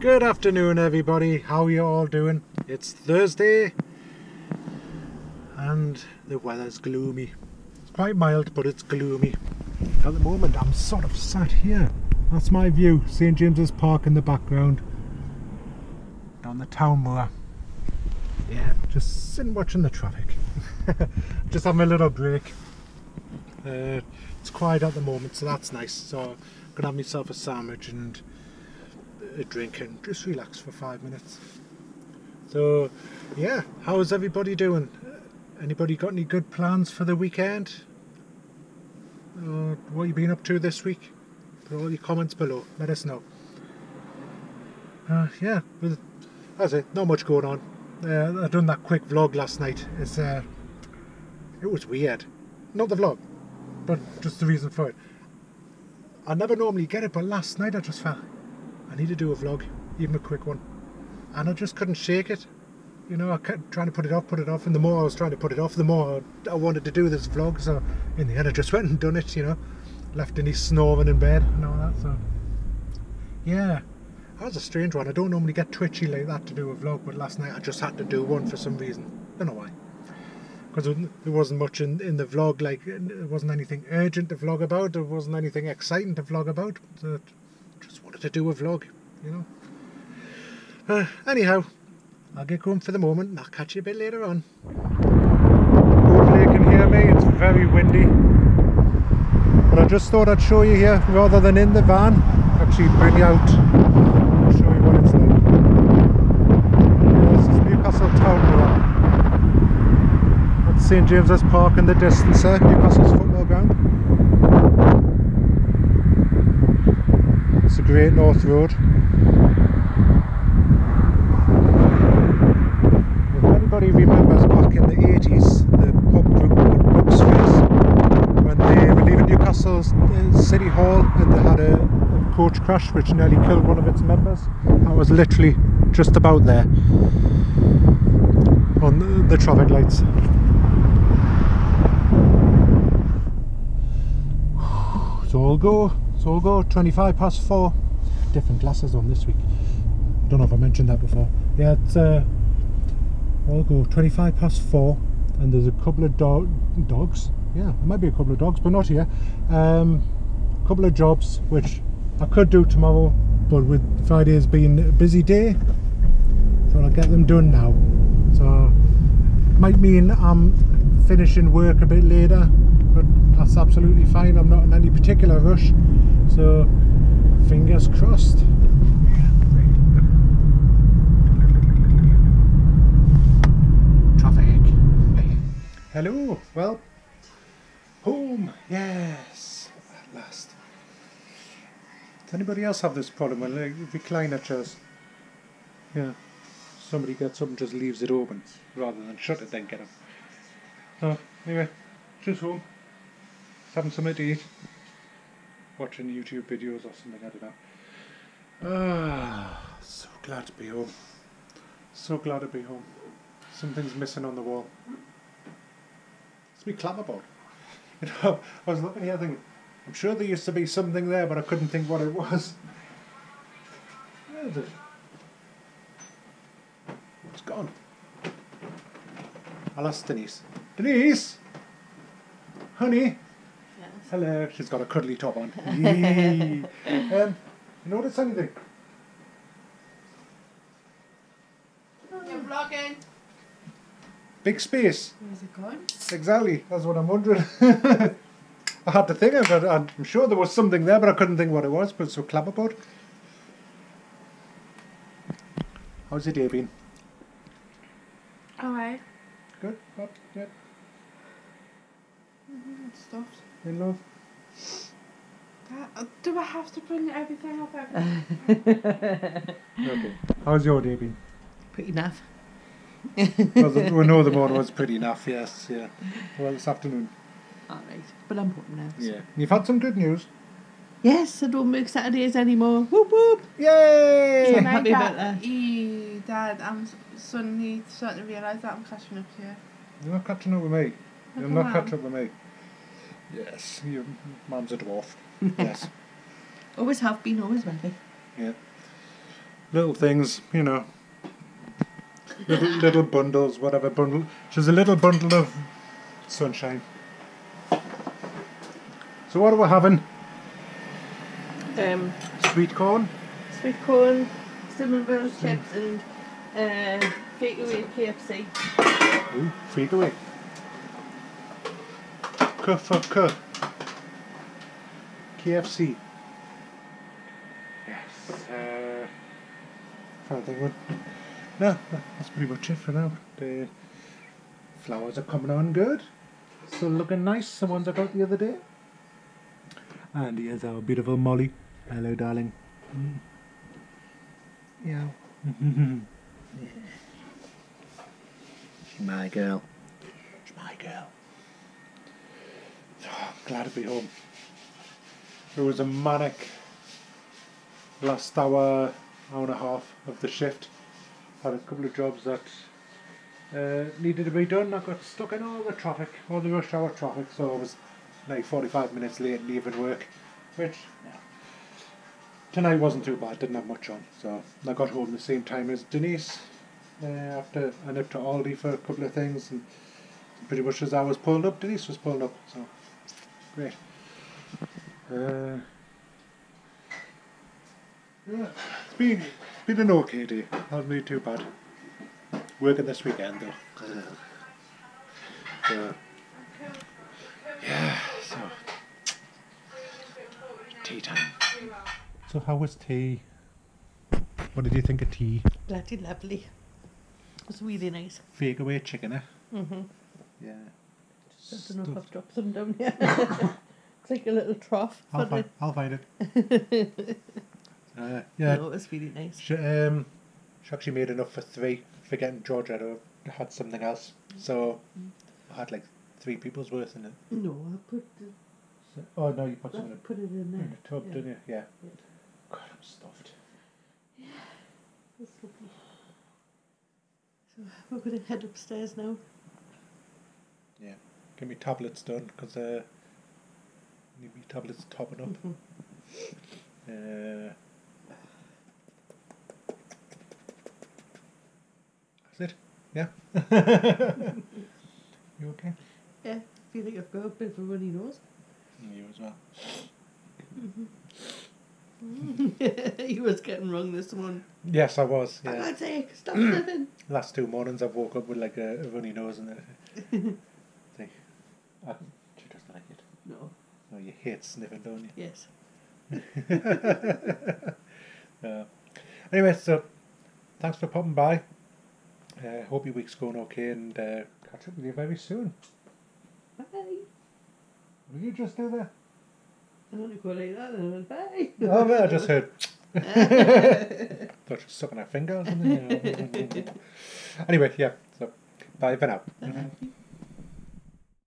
Good afternoon, everybody. How you all doing? It's Thursday, and the weather's gloomy. It's quite mild, but it's gloomy. At the moment, I'm sort of sat here. That's my view. St James's Park in the background. Down the town moor. Yeah, just sitting watching the traffic. just having a little break. Uh, it's quiet at the moment, so that's nice. So I'm gonna have myself a sandwich and a drink and just relax for five minutes. So, yeah, how's everybody doing? Anybody got any good plans for the weekend? Uh, what you been up to this week? Put all your comments below. Let us know. Uh, yeah, that's it. Not much going on. Uh, I done that quick vlog last night. It's uh, it was weird. Not the vlog, but just the reason for it. I never normally get it, but last night I just felt I need to do a vlog, even a quick one, and I just couldn't shake it. You know, I kept trying to put it off, put it off, and the more I was trying to put it off, the more I wanted to do this vlog. So in the end, I just went and done it. You know, left Denny snoring in bed and all that. So yeah, that was a strange one. I don't normally get twitchy like that to do a vlog, but last night I just had to do one for some reason. Don't know why. Because there wasn't much in, in the vlog, like there wasn't anything urgent to vlog about, there wasn't anything exciting to vlog about. So just wanted to do a vlog, you know. Uh, anyhow, I'll get going for the moment and I'll catch you a bit later on. Hopefully you can hear me, it's very windy. But I just thought I'd show you here rather than in the van, actually bring you out and show you what it's like. This is Newcastle Town Moor. That's St James's Park in the distance there, Newcastle's football ground. It's a Great North Road. If anybody remembers back in the 80s, the pub group Bucks Fizz, when they were leaving Newcastle's uh, City Hall and they had a, coach crash which nearly killed one of its members, that was literally just about there on the, the traffic lights. So all go, so all go, 25 past 4. Different glasses on this week. I don't know if I mentioned that before. Yeah, it's uh, all go, 25 past 4. And there's a couple of do dogs. Yeah, there might be a couple of dogs, but not here. Um, a couple of jobs which I could do tomorrow, but with Friday's being a busy day, thought I'd get them done now. So, might mean I'm finishing work a bit later, but that's absolutely fine. I'm not in any particular rush, so fingers crossed. Traffic. Hello. Well, home. Yes, at last. Does anybody else have this problem when like, recliner chairs? Yeah. Somebody gets up and just leaves it open rather than shut it then get up. So anyway, just home. Having something to eat. Watching YouTube videos or something, I don't know. Ah, so glad to be home. So glad to be home. Something's missing on the wall. It's me clapperboard. You know, I was looking here thinking, I'm sure there used to be something there, but I couldn't think what it was. Where is it? It's gone. I'll ask Denise. Denise! Honey! Hello. She's got a cuddly top on. Yee. um, you notice anything? You're vlogging. Big space. Where's it going? Exactly. That's what I'm wondering. I had to think of it. I'm sure there was something there, but I couldn't think what it was. But so clapperboard. How's your day been? Alright. Good. Good. Good. Mm-hmm, stuffed. In love. That, uh, do I have to bring everything up? Everything? Okay. How's your day been? Pretty enough. well, the, we know the morning was pretty enough. Yes. Yeah. Well, this afternoon. Alright, but I'm putting now. so- Yeah. You've had some good news. Yes, I don't make Saturdays anymore. Whoop whoop. Yay! So My happy dad, about that. E, Dad, I'm suddenly starting to realise that I'm catching up here. you. You're not catching up with me. You're not catching up with me. Yes, your mum's a dwarf. yes. Always have been, always will be. Yeah. little things, you know. Little little bundles, whatever bundle. She's a little bundle of sunshine. So what are we having? Um, Sweet corn. sweet corn, cinnamon roll chips, and uh, fake away KFC. Ooh, feed away. K for K. KFC. Yes. Uh, to think what. No, that's pretty much it for now. The flowers are coming on good. Still looking nice, the ones I got the other day. And here's our beautiful Molly. Hello, darling. Mm. Yeah. My girl. It's my girl. Oh, glad to be home. It was a manic last hour, hour and a half of the shift. Had a couple of jobs that uh, needed to be done. I got stuck in all the traffic, all the rush hour traffic, so I was like 45 minutes late leaving work, which yeah. tonight wasn't too bad, didn't have much on. So I got home the same time as Denise uh, after I nipped to Aldi for a couple of things and pretty much as I was pulling up, Denise was pulling up. So great. Uh, yeah, it's been it's been an okay day. Not really too bad. Working this weekend though. So, yeah. So tea time. So how was tea? What did you think of tea? Bloody lovely. It was really nice. Fake away chicken, eh? Mm-hmm. Yeah. I don't know if I've dropped some down here. it's like a little trough. I'll, for find, the- I'll find it. uh, yeah, No, it was really nice. she, um, she actually made enough for three. Forgetting Georgia had something else, so I had like three people's worth in it. No, I put the, So, oh no, you put I some in the, put it in in the tub, yeah. didn't you? Yeah. Yeah. God, I'm stuffed. That's lovely. So we're going to head upstairs now. Yeah. Get me tablets done because uh, need me tablets topping up. Mhm. Uh, that's it. Yeah. you okay? Yeah, I feel like I've got a bit of a runny nose. You as well. he was getting wrong this one. Yes, I was. For Yeah. God's sake, stop sniffing. Last two mornings I've woke up with like a, a runny nose and think, uh, she doesn't like it. No, No, you hate sniffing, don't you? yes. Uh, anyway, so thanks for popping by. Uh, hope your week's going okay and uh, catch up with you very soon. Bye. What did you just do there? I want to go like that and went, bye. Oh, I just heard. Thought she was sucking her finger or something. anyway, yeah, so bye for now.